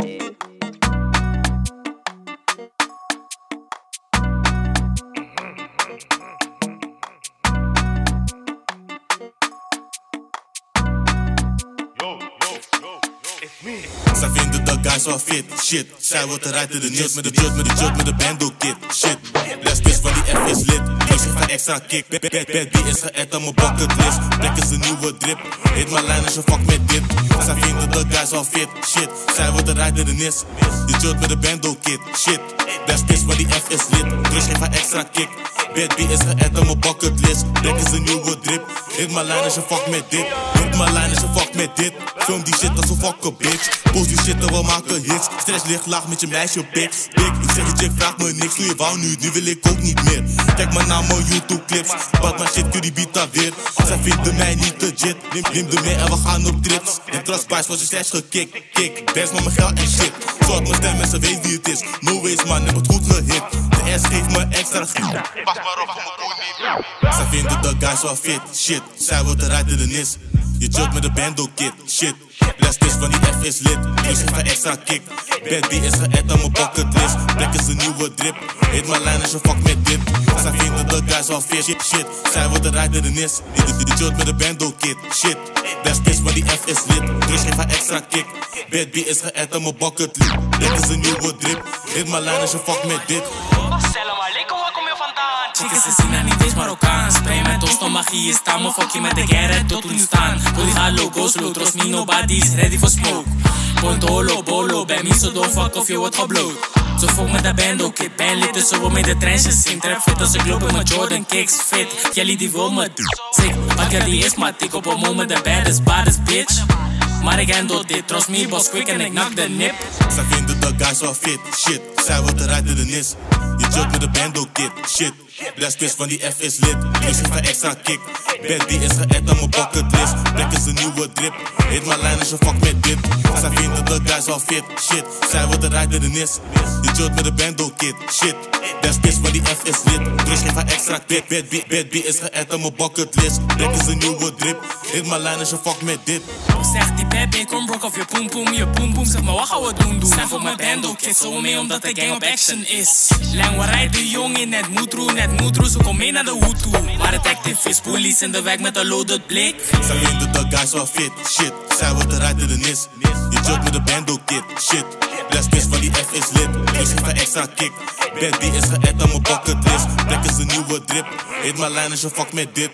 dude. Zij vinden dat guys wel fit, shit. Zij wordt eruit in de nut met de jut, met de jut, met de band ook dit. Extra kick. Bad, bad, bad, is geëd aan mijn bucketlist. Black is een nieuwe drip, hit mijn lijn als je fuck met dit. Zij vinden de guys wel fit, shit. Zij wordt eruit in de nis, de jut met de bando kit, shit. Best is van die F is lid, dus geef haar extra kick. Bad B is geëd aan mijn bucketlist. Black is een nieuwe drip, hit mijn lijn als je fuck met dit. Hit mijn lijn als je fuck met dit. Film die shit als een fucking bitch. Post die shit en we maken hits. Stress ligt laag met je meisje pik. Pik, ik zeg je chick, vraag me niks. Doe je wou nu, nu wil ik ook niet meer. Kijk maar naar mijn YouTube clips. Bad mijn shit, kun die beat daar weer. Zij vinden mij niet legit. Neem, neem de mee en we gaan op trips. In Trustbuys was je slash gekick. Kick, dance met mijn geld en shit. Zorg mijn stem en ze weet wie het is. No ways man, heb het goed gehit. De S geeft me extra giet. Pas maar op voor mijn koe niet. Zij vinden de guys wel fit, shit. Zij wordt eruit in de nis. Je chillt met de bando kid, shit. Les is van die F is lid, dus geef een extra kick. Bad is geëd aan mijn bucketlist. Black is een nieuwe drip, hit mijn lijn als je fuck met dit. Zij vinden de guys wel fit, shit, shit. Zij wordt eruit in de nis. Die, die, die chillt met de bando kid, shit. Is van die F is lid, dus geef een extra kick. Bad is geëd aan mijn bucketlist. Black is een nieuwe drip, hit mijn lijn als je fuck met dit. Salam alaikum, waar kom je vandaan? Spray met ons, dan mag je hier staan Me fuck je met de guerra tot toen staan. Poliga logos, lotros, me nobody's ready for smoke. Pontolo, bolo, bij me zo don't fuck of je wordt gebloot. Zo fuck met de bando, kid Ben lid tussen we met de trenches in. Trap fit als ik loop in mijn Jordan kicks fit. Jelly die wil me Sick, wat ja die is maar tik op een moment de baddest, baddest bitch. Maar ik handle dit, trust me, boss quick en ik nak de nip. Zij vinden de guys wel fit, shit. Zij wordt eruit in de nis. Je chillt met de bando kid, shit. Les is van die F is lid, dus geef extra kick. Bad B is geëd aan mijn bucketlist. Black is een nieuwe drip, hit mijn lijn als je fuck met dit. Zij vinden de guys wel fit, shit. Zij wordt eruit in de nis. Je chillt met de bando kid, shit. Les is van die F is lid, dus geef een extra kick. Bad B, bad B is geëd aan mijn bucketlist. Black is een nieuwe drip, hit mijn lijn als je fuck met dit. Zeg die baby, kom brok of je poem poem, je poem poem Zeg maar wat gaan we doen doen Zijn voor mijn bando, kids zo mee omdat de gang op action is Lang we rijden jong in het moedroe, net moedroe Zo kom mee naar de hoed toe Waar het active is, police in de weg met een loaded blik Zij vinden de guys wel fit, shit. Zij wordt eruit in de nis. Je chillt met de bando kid, shit. Les van die F is lid, dus geef een extra kick. Bad B is geëd aan mijn bucketlist. Black is een nieuwe drip, hit mijn lijn als je fuck met dit.